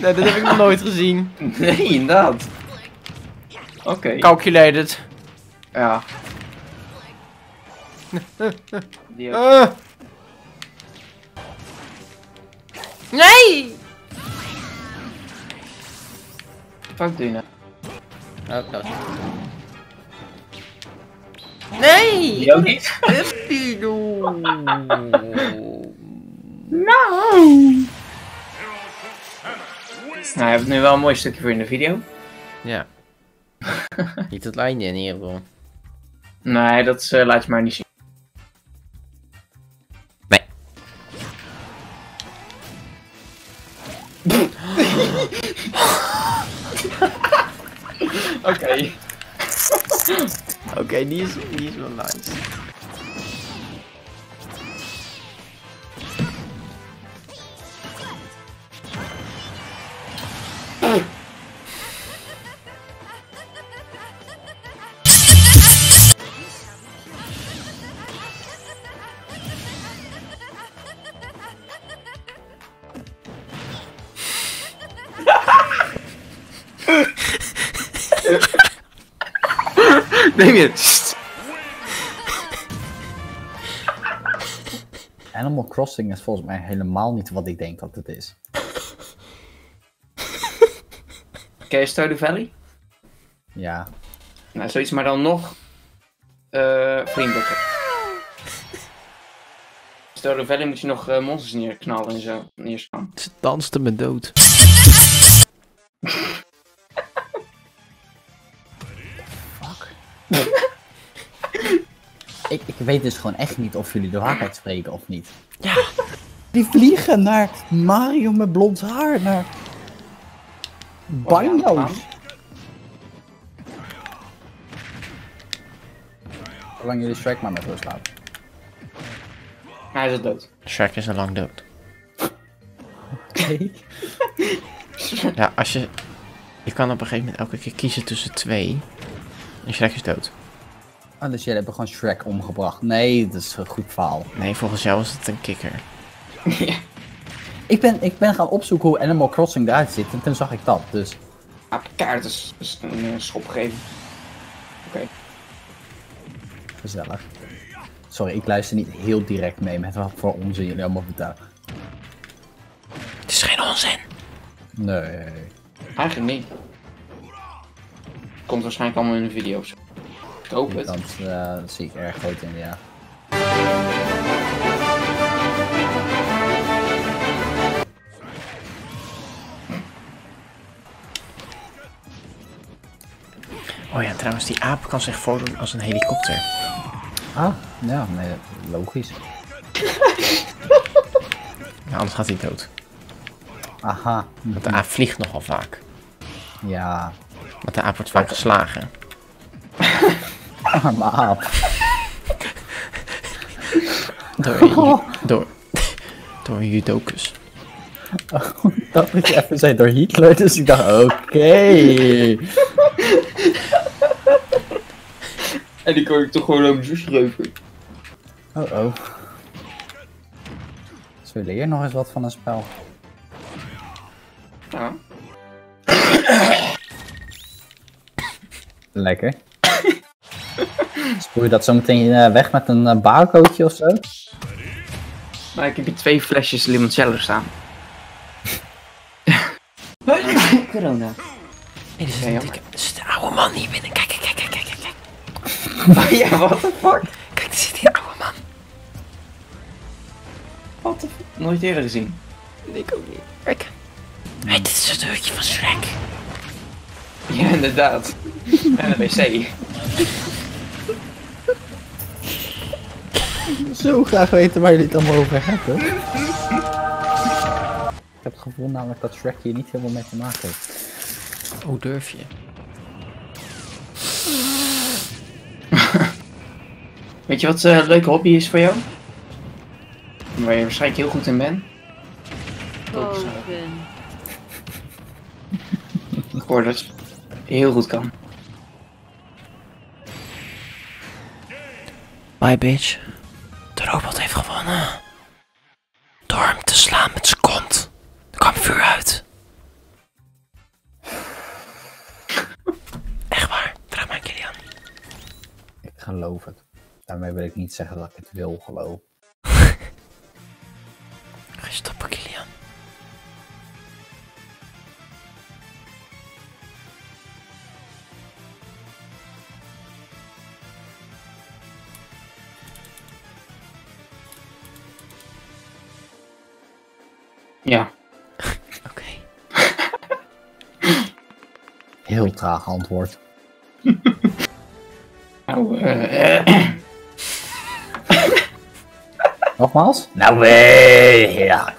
Nee, dat heb ik nog nooit gezien. Nee, inderdaad. Oké. Calculated. Ja. Die. Eh. Nee! Fuck doe je nou? Oh, dat Nee! Die ook niet? Nou, je hebt nu wel een mooi stukje voor in de video. Ja. Niet het lijntje in ieder geval. Nee, dat is, eh, laat je maar niet zien. Nee. Oké. Oké, die, is, die is wel nice. Je. Animal Crossing is volgens mij helemaal niet wat ik denk dat het is. Ken je Stardew Valley? Ja. Nou, zoiets, maar dan nog eh vriendelijker. Stardew Valley moet je nog eh, monsters neerknallen en zo. Neerslaan. Ze danste me dood. Weet dus gewoon echt niet of jullie de waarheid spreken of niet. Ja. Die vliegen naar Mario met blond haar, naar banjo's. Zolang jullie Shrek maar met rust laten. Hij is al dood. Shrek is al lang dood. Oké. Ja, als je... Je kan op een gegeven moment elke keer kiezen tussen twee. En Shrek is dood. Ah, dus jullie hebben gewoon Shrek omgebracht. Nee, dat is een goed verhaal. Nee, volgens jou is het een kikker. Ik ben, ik ben gaan opzoeken hoe Animal Crossing eruit ziet en toen zag ik dat. Dus Ah, kaart is, is een eh, schop geven. Oké. gezellig. Sorry, ik luister niet heel direct mee met wat voor onzin jullie allemaal vertellen. Het is geen onzin. Nee. Eigenlijk niet. Komt waarschijnlijk allemaal in een video of zo. Ik hoop het. Eh, dat zie ik erg groot in, ja. Oh ja, trouwens, die aap kan zich voordoen als een helikopter. Ah, ja, nee, logisch. Ja, anders gaat hij dood. Aha. Want de aap vliegt nogal vaak. Ja, Want de aap wordt vaak geslagen. Arme aap. Door door, door een judokus. Dat moet je even zijn door Hitler, dus ik dacht, oké. En die kon ik toch gewoon over zo schrijven. Oh oh. Zo leer je nog eens wat van een spel. Ja. Lekker. Spoel je dat zo meteen eh, weg met een uh, barcodeje of zo? Maar ik heb hier twee flesjes limoncello staan. Corona. Nee, er zit Ja, een dikke... Er oude man hier binnen. Kijk, kijk, kijk, kijk, kijk, kijk. ja, what the fuck? Kijk, daar zit die oude man. What the fuck? Nooit eerder gezien. Ik ook niet. Kijk. Hey, dit is het deurtje van Shrek. Ja, inderdaad. En een wc. Zo graag weten waar jullie het allemaal over hebben. Ik heb het gevoel namelijk dat Shrek hier niet helemaal mee te maken heeft. Hoe durf je? Weet je wat eh, een leuke hobby is voor jou? Waar je waarschijnlijk heel goed in bent? Koken. Ik hoor dat je heel goed kan. Bye, bitch gewonnen. Door hem te slaan met zijn kont. Er kwam vuur uit. Echt waar, Draag maar jullie aan. Ik geloof het. Daarmee wil ik niet zeggen dat ik het wil geloven. Ga je stoppen, Ja. Oké. Heel traag antwoord. Nou, eh, Nogmaals? Nou, eh, ja.